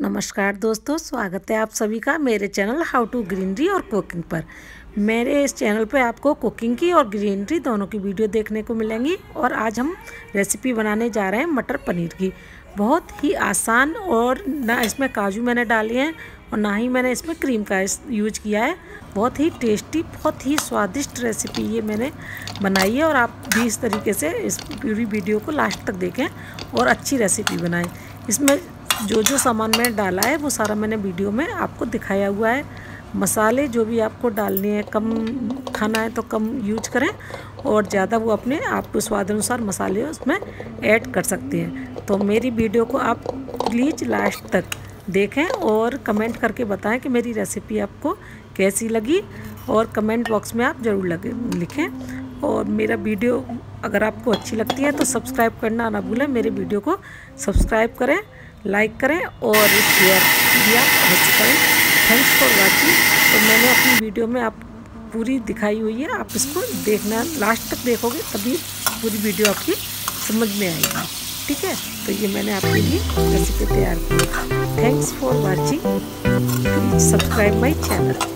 नमस्कार दोस्तों, स्वागत है आप सभी का मेरे चैनल हाउ टू ग्रीनरी और कुकिंग पर। मेरे इस चैनल पर आपको कुकिंग की और ग्रीनरी दोनों की वीडियो देखने को मिलेंगी और आज हम रेसिपी बनाने जा रहे हैं मटर पनीर की। बहुत ही आसान और ना इसमें काजू मैंने डाले हैं और ना ही मैंने इसमें क्रीम का यूज़ किया है। बहुत ही टेस्टी बहुत ही स्वादिष्ट रेसिपी ये मैंने बनाई है और आप भी इस तरीके से इस पूरी वीडियो को लास्ट तक देखें और अच्छी रेसिपी बनाएँ। इसमें जो जो सामान मैंने डाला है, वो सारा मैंने वीडियो में आपको दिखाया हुआ है। मसाले जो भी आपको डालने हैं, कम खाना है तो कम यूज़ करें और ज़्यादा वो अपने आप स्वाद अनुसार मसाले उसमें ऐड कर सकते हैं। तो मेरी वीडियो को आप प्लीज़ लास्ट तक देखें और कमेंट करके बताएँ कि मेरी रेसिपी आपको कैसी लगी और कमेंट बॉक्स में आप ज़रूर लगे, लिखें। और मेरा वीडियो अगर आपको अच्छी लगती है तो सब्सक्राइब करना ना भूलें, मेरे वीडियो को सब्सक्राइब करें। लाइक करें और शेयर आप अवश्य करें। थैंक्स फॉर वॉचिंग तो मैंने अपनी वीडियो में आप पूरी दिखाई हुई है। आप इसको देखना लास्ट तक देखोगे, तभी पूरी वीडियो आपकी समझ में आएगी। ठीक है? तो ये मैंने आपके लिए रेसिपी तैयार की। Thanks for watching please subscribe my channel